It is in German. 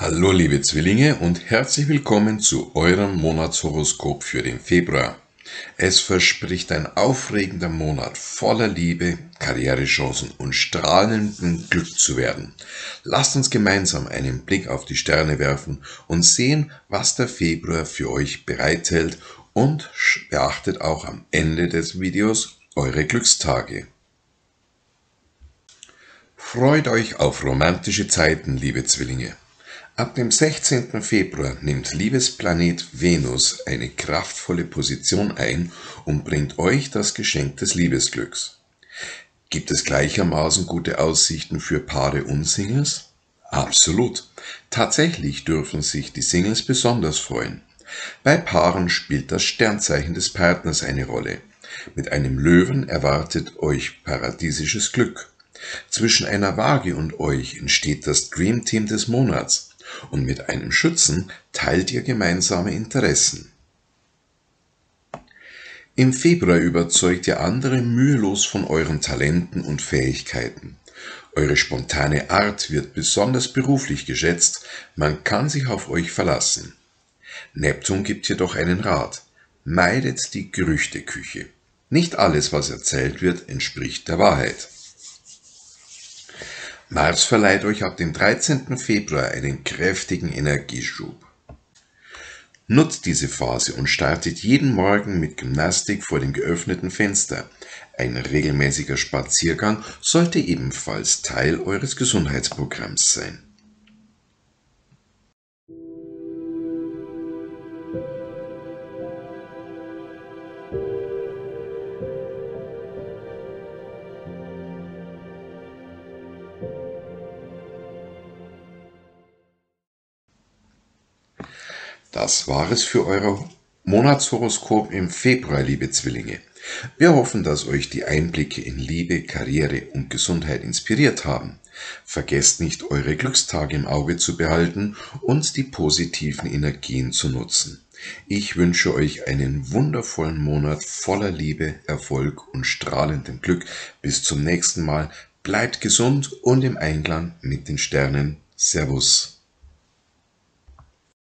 Hallo liebe Zwillinge und herzlich willkommen zu eurem Monatshoroskop für den Februar. Es verspricht ein aufregender Monat voller Liebe, Karrierechancen und strahlendem Glück zu werden. Lasst uns gemeinsam einen Blick auf die Sterne werfen und sehen, was der Februar für euch bereithält und beachtet auch am Ende des Videos eure Glückstage. Freut euch auf romantische Zeiten, liebe Zwillinge. Ab dem 16. Februar nimmt Liebesplanet Venus eine kraftvolle Position ein und bringt euch das Geschenk des Liebesglücks. Gibt es gleichermaßen gute Aussichten für Paare und Singles? Absolut. Tatsächlich dürfen sich die Singles besonders freuen. Bei Paaren spielt das Sternzeichen des Partners eine Rolle. Mit einem Löwen erwartet euch paradiesisches Glück. Zwischen einer Waage und euch entsteht das Dream Team des Monats und mit einem Schützen teilt ihr gemeinsame Interessen. Im Februar überzeugt ihr andere mühelos von euren Talenten und Fähigkeiten. Eure spontane Art wird besonders beruflich geschätzt, man kann sich auf euch verlassen. Neptun gibt jedoch einen Rat. Meidet die Gerüchteküche. Nicht alles, was erzählt wird, entspricht der Wahrheit. Mars verleiht euch ab dem 13. Februar einen kräftigen Energieschub. Nutzt diese Phase und startet jeden Morgen mit Gymnastik vor dem geöffneten Fenster. Ein regelmäßiger Spaziergang sollte ebenfalls Teil eures Gesundheitsprogramms sein. Das war es für euer Monatshoroskop im Februar, liebe Zwillinge. Wir hoffen, dass euch die Einblicke in Liebe, Karriere und Gesundheit inspiriert haben. Vergesst nicht, eure Glückstage im Auge zu behalten und die positiven Energien zu nutzen. Ich wünsche euch einen wundervollen Monat voller Liebe, Erfolg und strahlendem Glück. Bis zum nächsten Mal. Bleibt gesund und im Einklang mit den Sternen. Servus.